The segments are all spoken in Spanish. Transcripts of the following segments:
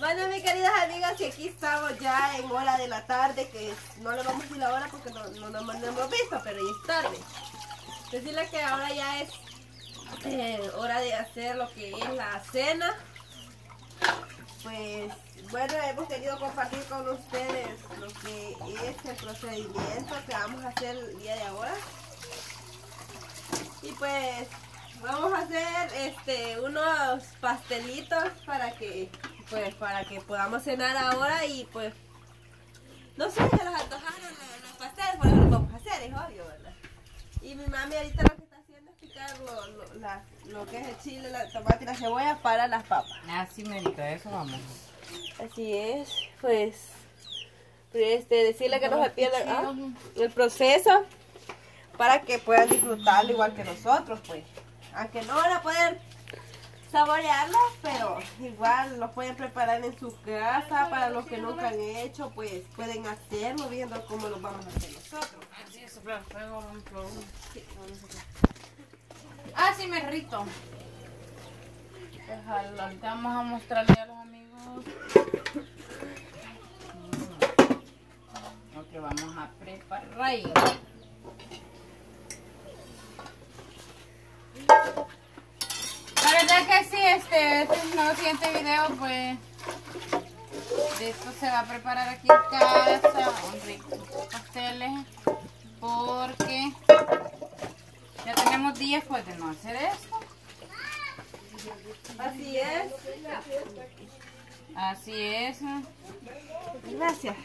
Bueno, mis queridas amigas, que aquí estamos ya en hora de la tarde, que no le vamos a decir la hora porque no, no, no, hemos visto, pero ya es tarde. Decirle que ahora ya es eh, hora de hacer lo que es la cena. Pues bueno, hemos querido compartir con ustedes lo que es el procedimiento que vamos a hacer el día de ahora. Y pues vamos a hacer este unos pastelitos para que pues para que podamos cenar ahora y pues no sé, se los antojaron los, pasteles, pues lo vamos a hacer, es obvio, ¿verdad? Y mi mami ahorita lo que está haciendo es picar lo, lo, la- lo que es el chile, la tomate y la cebolla para las papas. Así, merito, eso vamos. Así es, pues, pues, este, decirle que no se pierdan ah, el proceso para que puedan disfrutarlo igual que nosotros, pues. Aunque no van a poder saborearlo, pero igual lo pueden preparar en su casa para los que nunca han hecho, pues pueden hacerlo viendo cómo lo vamos a hacer nosotros. Así es, soplar fuego, un fuego. Ah, sí. Déjalo, ahorita vamos a mostrarle a los amigos. Mm. Lo que vamos a preparar ahí. La verdad que sí, este, este es nuevo siguiente video, pues de esto se va a preparar aquí en casa, un rico pasteles, porque ya tenemos días pues de no hacer esto. Así es. Así es. Gracias.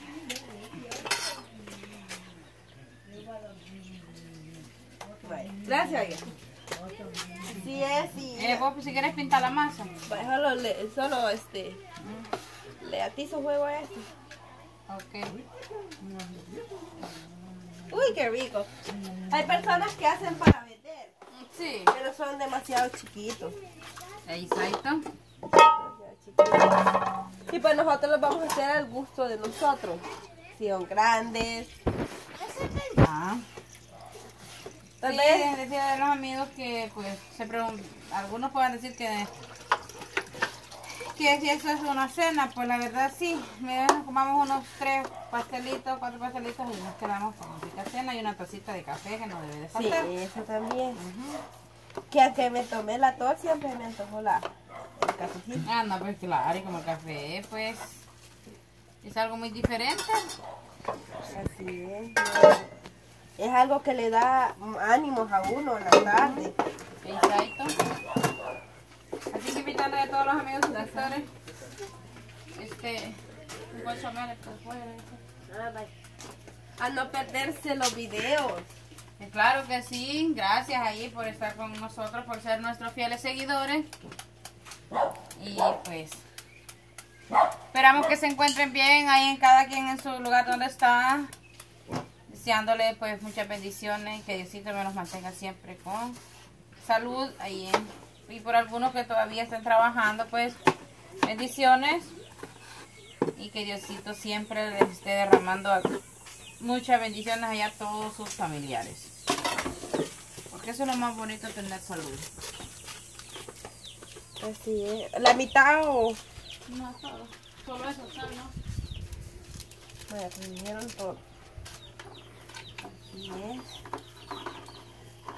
Gracias, Así es, y Eh, vos si quieres pintar la masa. solo, le, solo este, le atizo juego a esto. Ok. Uy, qué rico. Hay personas que hacen para vender, Sí. pero son demasiado chiquitos. Chiquitos. Y pues nosotros los vamos a hacer al gusto de nosotros. Si son grandes, Ah. Tal Sí, vez decía a los amigos que pues se pregun- algunos puedan decir que que si eso es una cena, pues la verdad sí, comamos unos tres pastelitos, cuatro pastelitos y nos quedamos con una cena y una tacita de café que no debe de Sí, faltar. eso también. Ujú. Que aunque me tomé la tos, siempre me antojó la, el cafecito. Ah, no, pues claro, y como el café, pues es algo muy diferente. Así es. Es algo que le da ánimos a uno en la tarde. Exacto. Así que invitarle a todos los amigos suscriptores. Este, un buen somero que puede. A no perderse los videos. Eh, Claro que sí, gracias ahí por estar con nosotros, por ser nuestros fieles seguidores. Y pues, esperamos que se encuentren bien ahí en cada quien en su lugar donde está. Deseándole pues muchas bendiciones, que Diosito me los mantenga siempre con salud ahí en- y por algunos que todavía están trabajando pues bendiciones y que Diosito siempre les esté derramando muchas bendiciones allá a todos sus familiares. Porque eso es lo más bonito, tener salud. Así es. La mitad o... No, todo. Solo eso, ¿sabes? ¿no? Vinieron todo. Así.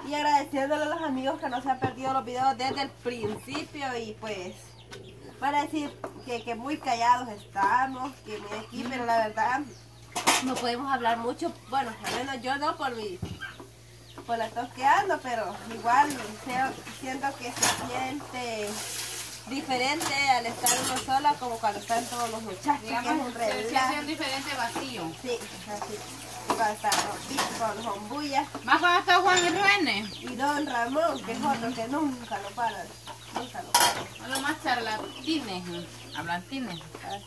Y agradeciéndole a los amigos que no se han perdido los videos desde el principio y pues para decir que, que muy callados estamos, que muy aquí, pero la verdad no podemos hablar mucho, bueno, al menos yo no por mi por la tos que ando, pero igual siento que se siente diferente al estar uno sola como cuando están todos los muchachos, Digamos, un se relajo. siente un diferente vacío. Sí, así. Y cuando está con Jombuya Más cuando está Juan y Ruene. y Don Ramón, que es otro que nunca lo paran. Nunca lo paran. Son los más charlatines, hablantines. Así.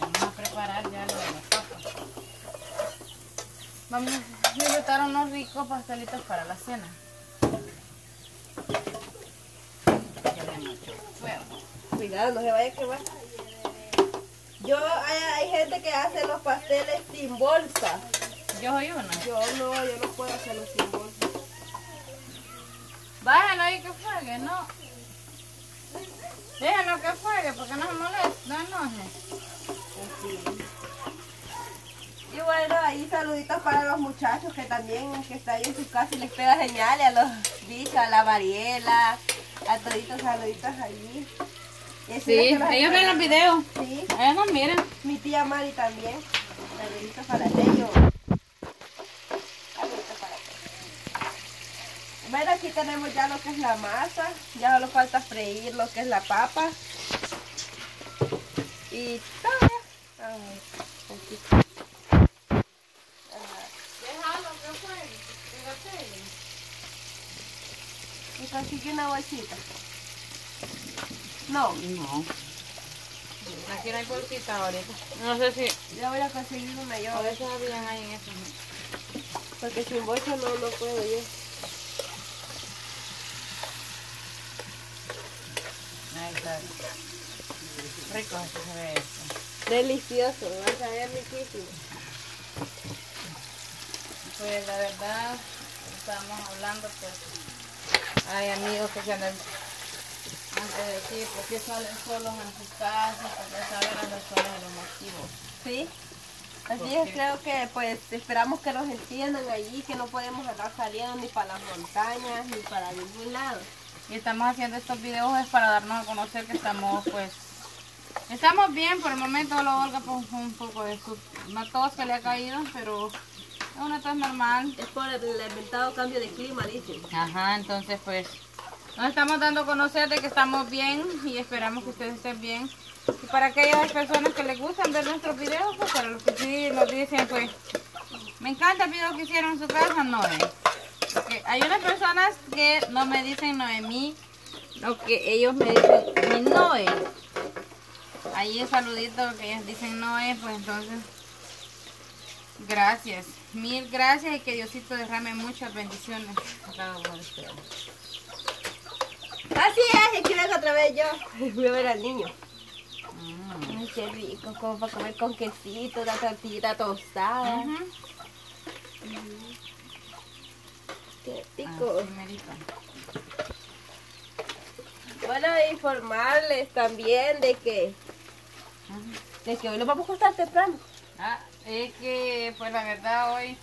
Vamos a preparar ya lo de las papas. Vamos a unos ricos pastelitos para la cena. Ya le mucho fuego. Cuidado, no se vaya a quemar. Yo, hay, hay gente que hace los pasteles sin bolsa. Yo soy una. Yo no, yo no puedo hacerlos sin bolsa. Bájalo ahí que fuegue, ¿no? Déjenlo que juegue, porque no se moleste, no enoje. Y bueno, ahí saluditos para los muchachos que también que están ahí en su casa y les pega señales a los bichos, a la Mariela, a toditos saluditos allí. Y Sí, ellos ven los videos. Sí, Ellos nos miran. mi tía Mari también. Saluditos para ellos. Saluditos para ellos. Bueno, aquí tenemos ya lo que es la masa. Ya solo falta freír lo que es la papa. Y todo. Ay, poquito. Ajá. Déjalo que juegue. Y consigue una bolsita. No, No. Aquí no hay bolsita ahorita. No sé si. yo voy a conseguir una yo. A veces habían ahí en eso. Porque sin bolsa no, no puedo yo. Ahí está. Rico así se ve esto. Delicioso, va a saber riquísimo. Pues la verdad, estábamos hablando, pues hay amigos que se andan antes de decir, ¿por qué salen solos en sus casas? Porque saben las razones de los motivos. Sí. Así ¿Por es, creo que pues esperamos que nos entiendan allí, que no podemos andar saliendo ni para las montañas ni para ningún lado. Y estamos haciendo estos videos es para darnos a conocer que estamos, pues, estamos bien por el momento. Solo Olga pues, un poco de su, una tos que le ha caído, pero una tos normal. Es por el inventado cambio de clima, dicen. Ajá, entonces pues nos estamos dando a conocer de que estamos bien y esperamos que ustedes estén bien. Y para aquellas personas que les gustan ver nuestros videos, pues para los que sí nos dicen, pues, me encanta el video que hicieron en su casa, no es. Porque hay unas personas que no me dicen Noemí, lo que ellos me dicen mi Noé. Ahí el saludito que ellos dicen Noé, pues entonces, gracias. Mil gracias y que Diosito derrame muchas bendiciones a cada uno de ustedes. Así es, aquí vengo otra vez yo. Voy a ver al niño. Mm. Ay, qué rico, como para comer con quesito, una tortillita tostada. Qué rico. Merito. Bueno, informarles también de que, de que hoy nos vamos a acostar temprano. Ah, es que pues la verdad hoy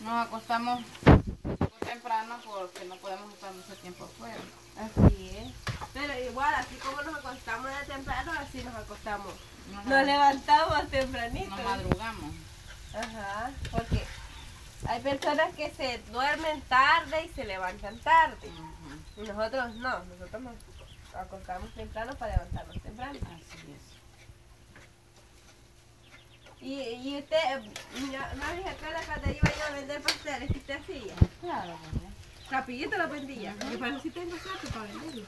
nos acostamos poco temprano porque no podemos estar mucho tiempo afuera. Así es. Pero igual, así como nos acostamos de temprano, así nos acostamos. Nos, Nos levantamos tempranito. nos madrugamos. Ajá, porque hay personas que se duermen tarde y se levantan tarde. Y nosotros no, nosotros nos acostamos temprano para levantarnos temprano. Así es. Y, y usted, eh, dije acá la Cata iba a vender pasteles, que usted hacía. Claro, pues, Rapidito lo vendía. Y para eso sí tengo suerte para venderlo.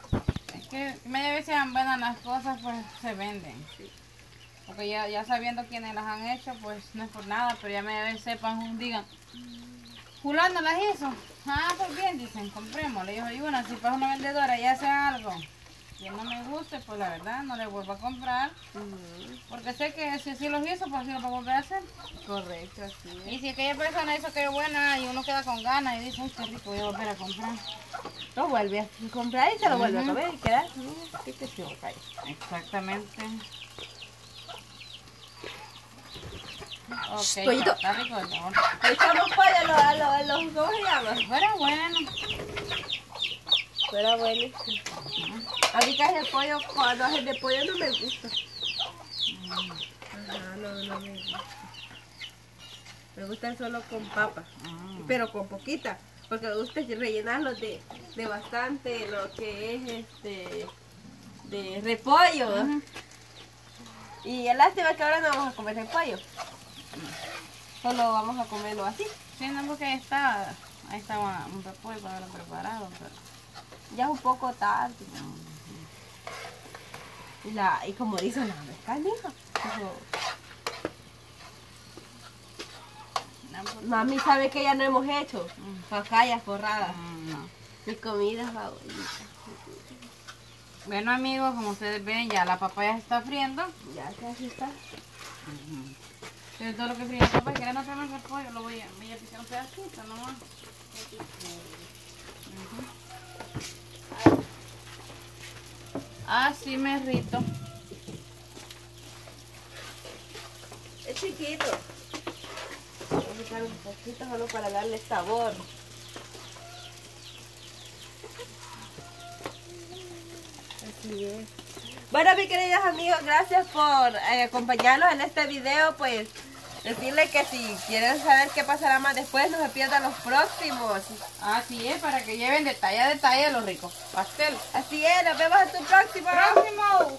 Es que media vez sean buenas las cosas, pues se venden. Sí. Porque ya, ya sabiendo quiénes las han hecho, pues no es por nada, pero ya media vez sepan, digan, fulano las hizo. Ah, pues bien, dicen, comprémosle. Y yo, y bueno, si para una vendedora ya hace algo que no me guste, pues la verdad no le vuelvo a comprar. Porque sé que si así los hizo, pues así lo va a volver a hacer. Correcto, así es. Y si aquella persona hizo que es buena y uno queda con ganas y dice, ay, qué rico, voy a volver a comprar. Lo vuelve a comprar y se lo vuelve a comer y queda. ¿Qué te equivoca? Exactamente. Ok, Pollito. está rico el sabor. Ahí estamos pollo a los, a los, a. Fuera bueno. Fuera bueno. A mí casi el pollo, cuando haces de pollo no me gusta. Ajá, no, no me gusta. Me gusta solo con papa, Mm. pero con poquita. Porque me gusta rellenarlo de, de bastante lo que es este de repollo. Y es lástima que ahora no vamos a comer repollo. Solo vamos a comerlo así. Sí, no, porque ahí está, ahí está un repollo para haberlo preparado. Pero... Ya es un poco tarde. La, y como dice la mecánica, dijo, No, pues, mami sabe que ya no hemos hecho Mm. papayas forradas. mm, no. Mi comida favorita. Bueno amigos, como ustedes ven, ya la papaya se está friendo. Ya casi está. Pero todo lo que fríe la papaya, que no el repollo, lo voy a, voy a picar un pedacito nomás. Así me rito. Es chiquito. Voy a quitar un poquito solo para darle sabor. Así es. Bueno, mis queridos amigos, gracias por eh, acompañarnos en este video. Pues decirle que si quieren saber qué pasará más después, no se pierdan los próximos. Así es, para que lleven detalle a detalle los ricos pasteles. Así es, nos vemos en tu próximo. Próximo.